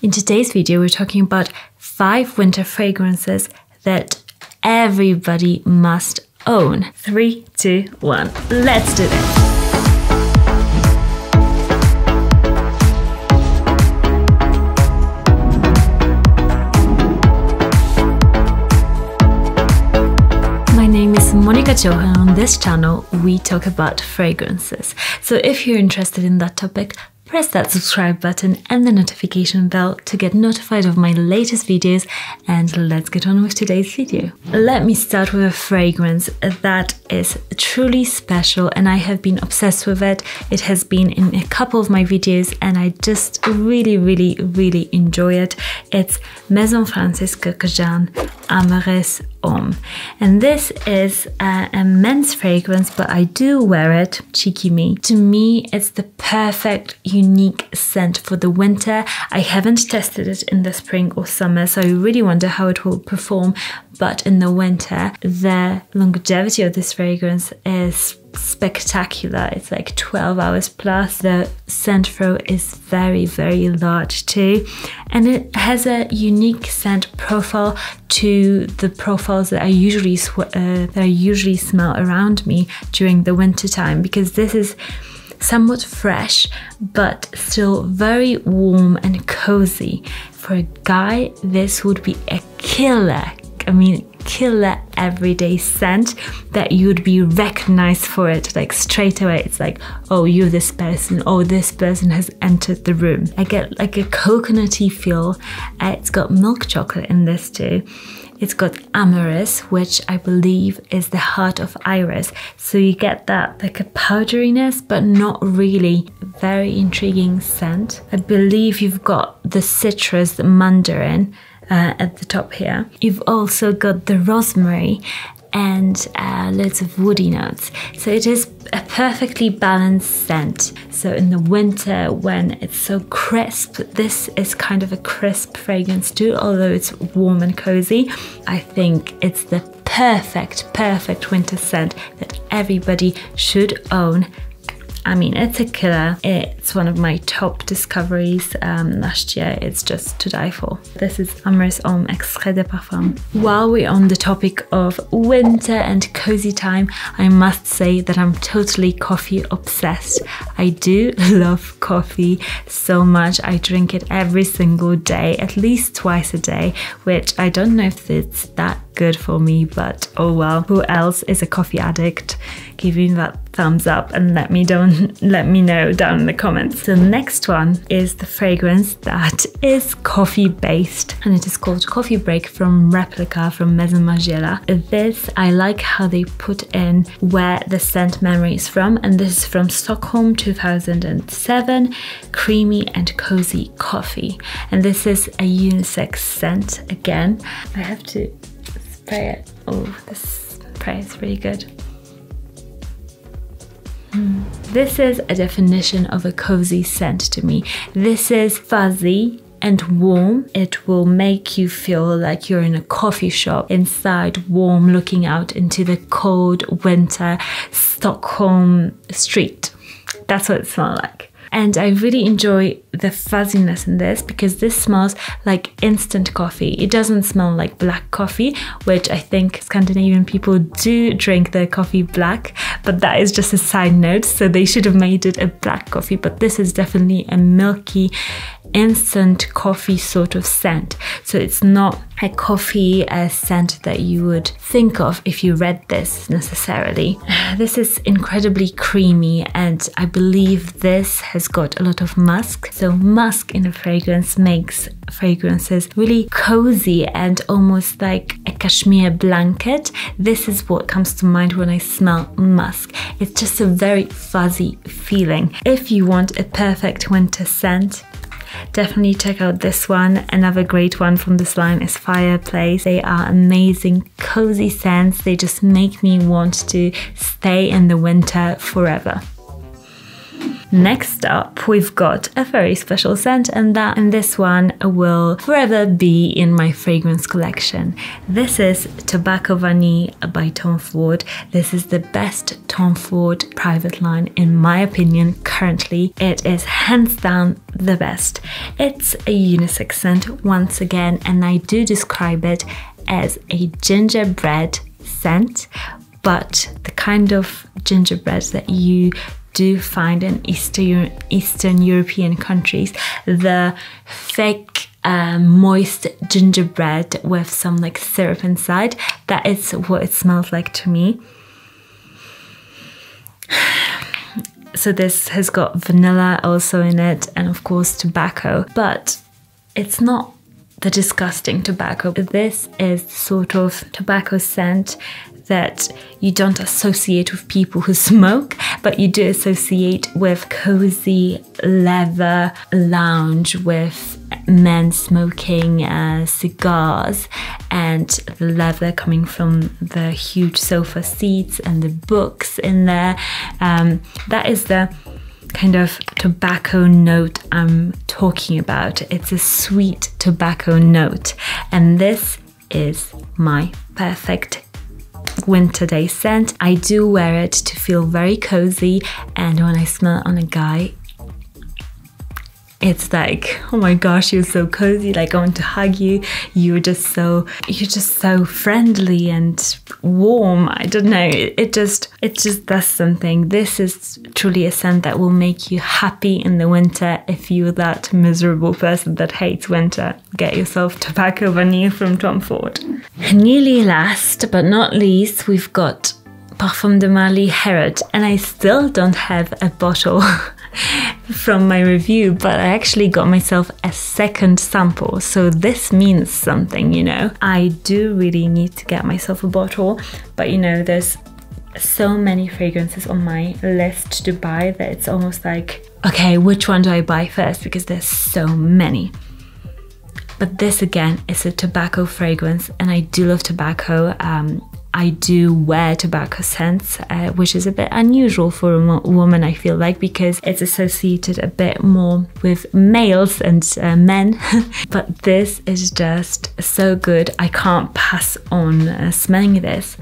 In today's video, we're talking about five winter fragrances that everybody must own. Three, two, one. Let's do this. My name is Monica and on this channel, we talk about fragrances. So, if you're interested in that topic, press that subscribe button and the notification bell to get notified of my latest videos and let's get on with today's video. Let me start with a fragrance that is truly special and I have been obsessed with it. It has been in a couple of my videos and I just really really really enjoy it. It's Maison Francis Kurkdjian Amyris And this is a, a, men's fragrance, but I do wear it, cheeky me. To me, it's the perfect, unique scent for the winter. I haven't tested it in the spring or summer, so I really wonder how it will perform. But in the winter, the longevity of this fragrance is spectacular. It's like 12 hours plus. The scent throw is very, very large too. And it has a unique scent profile to the profiles that I usually uh, that I usually smell around me during the winter time because this is somewhat fresh but still very warm and cozy. For a guy, this would be a killer. I mean, killer everyday scent that you'd be recognized for it like straight away it's like oh you're this person oh this person has entered the room i get like a coconutty feel uh, it's got milk chocolate in this too it's got amyris, which I believe is the heart of iris. So you get that like a powderiness, but not really. Very intriguing scent. I believe you've got the citrus, the mandarin, uh, at the top here. You've also got the rosemary and uh, loads of woody notes. So it is a perfectly balanced scent. So in the winter when it's so crisp, this is kind of a crisp fragrance too, although it's warm and cozy. I think it's the perfect, perfect winter scent that everybody should own I mean, it's a killer. It's one of my top discoveries um, last year. It's just to die for. This is Amyris Homme Extrait de Parfum. While we're on the topic of winter and cozy time, I must say that I'm totally coffee obsessed. I do love coffee so much. I drink it every single day, at least twice a day, which I don't know if it's that good for me, but oh well. Who else is a coffee addict? Give me that thumbs up and let me down let me know down in the comments. The next one is the fragrance that is coffee based and it is called Coffee Break from Replica from Maison Margiela. This I like how they put in where the scent memory is from and this is from Stockholm 2007 creamy and cozy coffee and this is a unisex scent again. I have to spray it. Oh, this spray is really good. Mm. This is a definition of a cozy scent to me. This is fuzzy and warm. It will make you feel like you're in a coffee shop inside, warm, looking out into the cold winter Stockholm street. That's what it smells like. And I really enjoy the fuzziness in this because this smells like instant coffee. It doesn't smell like black coffee, which I think Scandinavian people do drink their coffee black, but that is just a side note. So they should have made it a black coffee, but this is definitely a milky instant coffee sort of scent. So it's not a coffee uh, scent that you would think of if you read this necessarily. This is incredibly creamy and I believe this has got a lot of musk. So musk in a fragrance makes fragrances really cozy and almost like a cashmere blanket. This is what comes to mind when I smell musk. It's just a very fuzzy feeling. If you want a perfect winter scent, Definitely check out this one. Another great one from this line is Fireplace. They are amazing, cozy scents. They just make me want to stay in the winter forever. Next up, we've got a very special scent, and that and this one will forever be in my fragrance collection. This is Tobacco Vanille by Tom Ford. This is the best Tom Ford private line, in my opinion, currently. It is hands down the best. It's a unisex scent once again, and I do describe it as a gingerbread scent but the kind of gingerbread that you do find in Eastern, Eastern European countries, the thick, uh, moist gingerbread with some like syrup inside. That is what it smells like to me. So this has got vanilla also in it, and of course tobacco, but it's not the disgusting tobacco. This is sort of tobacco scent that you don't associate with people who smoke, but you do associate with cozy leather lounge with men smoking uh, cigars and the leather coming from the huge sofa seats and the books in there. Um, that is the kind of tobacco note I'm talking about. It's a sweet tobacco note, and this is my perfect winter day scent. I do wear it to feel very cozy, and when I smell it on a guy, it's like oh my gosh you're so cozy like i want to hug you. You're just so you're just so friendly and warm. I don't know. It, it just it just does something. This is truly a scent that will make you happy in the winter. If you're that miserable person that hates winter get yourself tobacco vanille from tom ford. And nearly last but not least we've got Parfum de Marly Herod and I still don't have a bottle from my review, but I actually got myself a second sample. So this means something, you know. I do really need to get myself a bottle, but you know, there's so many fragrances on my list to buy that it's almost like, okay, which one do I buy first? Because there's so many. But this again is a tobacco fragrance, and I do love tobacco. Um, I do wear tobacco scents, uh, which is a bit unusual for a woman, I feel like, because it's associated a bit more with males and uh, men. but this is just so good. I can't pass on uh, smelling this.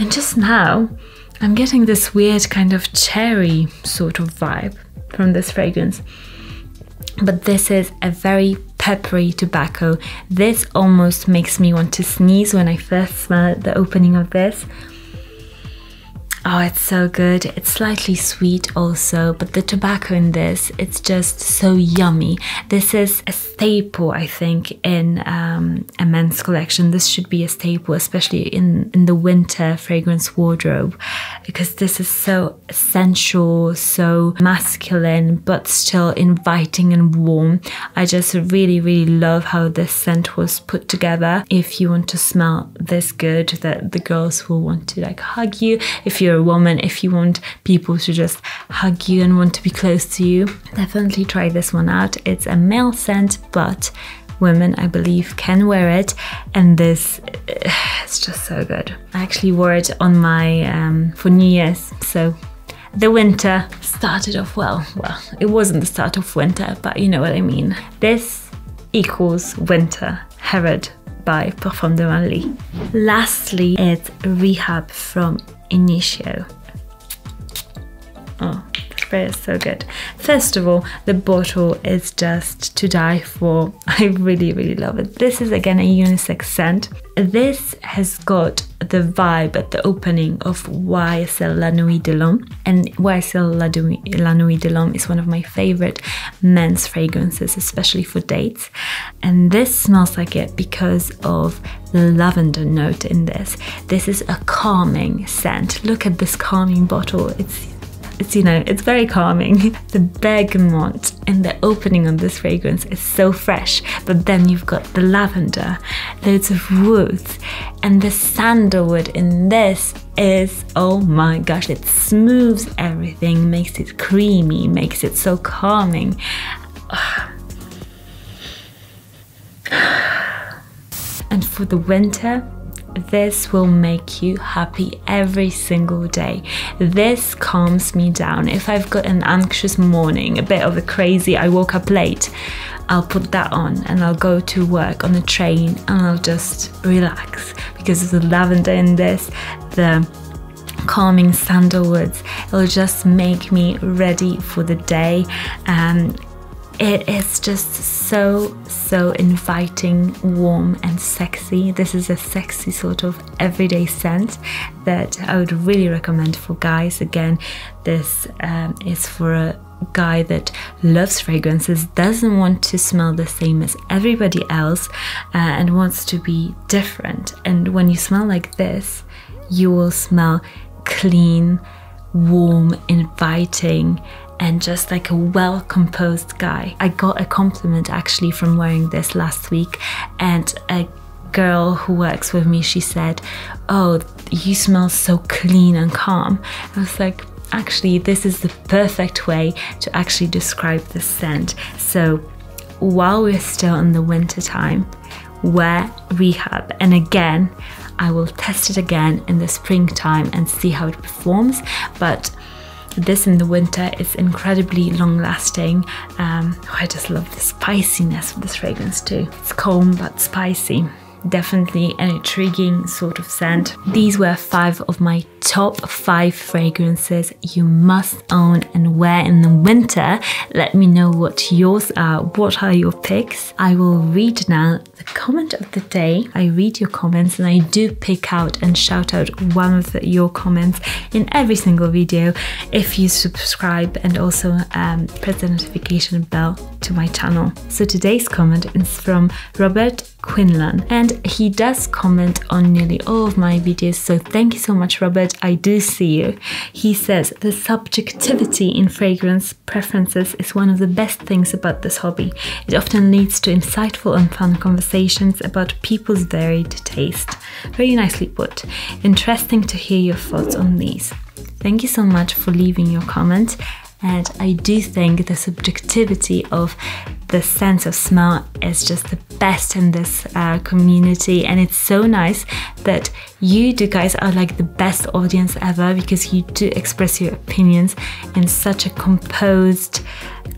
And just now, I'm getting this weird kind of cherry sort of vibe from this fragrance. But this is a very peppery tobacco. This almost makes me want to sneeze when I first smell the opening of this. Oh, it's so good. It's slightly sweet also, but the tobacco in this, it's just so yummy. This is a staple, I think, in um, a men's collection. This should be a staple, especially in, in the winter fragrance wardrobe, because this is so sensual, so masculine, but still inviting and warm. I just really, really love how this scent was put together. If you want to smell this good, that the girls will want to like hug you. If you're a woman, if you want people to just hug you and want to be close to you, definitely try this one out. It's a male scent, but women, I believe, can wear it. And this, it's just so good. I actually wore it on my, um, for New Year's. So the winter started off well. Well, it wasn't the start of winter, but you know what I mean. This equals winter. Herod by Parfum de Marly. Lastly, it's Rehab from Initio. Oh, the spray is so good. First of all, the bottle is just to die for. I really, really love it. This is again a unisex scent. This has got the vibe at the opening of YSL La Nuit de l'Homme. And YSL La, La Nuit de l'Homme is one of my favorite men's fragrances, especially for dates. And this smells like it because of the lavender note in this. This is a calming scent. Look at this calming bottle. It's it's you know it's very calming. The bergamot in the opening of this fragrance is so fresh but then you've got the lavender loads of wood and the sandalwood in this is oh my gosh it smooths everything makes it creamy makes it so calming. And for the winter this will make you happy every single day. This calms me down. If I've got an anxious morning, a bit of a crazy, I woke up late, I'll put that on and I'll go to work on the train and I'll just relax because of the lavender in this, the calming sandalwoods. It'll just make me ready for the day. Um, it is just so, so inviting, warm, and sexy. This is a sexy sort of everyday scent that I would really recommend for guys. Again, this um, is for a guy that loves fragrances, doesn't want to smell the same as everybody else, uh, and wants to be different. And when you smell like this, you will smell clean, warm, inviting, and just like a well composed guy. I got a compliment actually from wearing this last week, and a girl who works with me she said, Oh, you smell so clean and calm. I was like, Actually, this is the perfect way to actually describe the scent. So, while we're still in the winter time, wear rehab, and again, I will test it again in the springtime and see how it performs. But this in the winter is incredibly long lasting. Um, I just love the spiciness of this fragrance too. It's calm but spicy definitely an intriguing sort of scent. These were five of my top five fragrances you must own and wear in the winter. Let me know what yours are. What are your picks? I will read now the comment of the day. I read your comments and I do pick out and shout out one of the, your comments in every single video if you subscribe and also um, press the notification bell to my channel. So today's comment is from Robert Quinlan and he does comment on nearly all of my videos so thank you so much Robert I do see you. He says the subjectivity in fragrance preferences is one of the best things about this hobby. It often leads to insightful and fun conversations about people's varied taste. Very nicely put. Interesting to hear your thoughts on these. Thank you so much for leaving your comment and I do think the subjectivity of the sense of smell is just the best in this uh, community. And it's so nice that you two guys are like the best audience ever because you do express your opinions in such a composed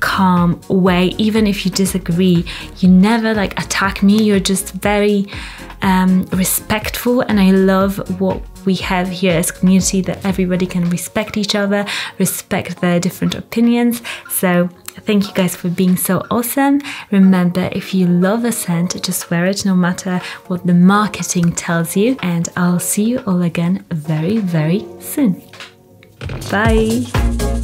calm way. Even if you disagree you never like attack me. You're just very um, respectful. And I love what we have here as community that everybody can respect each other, respect their different opinions. So thank you guys for being so awesome. Remember, if you love a scent, just wear it no matter what the marketing tells you. And I'll see you all again very, very soon. Bye.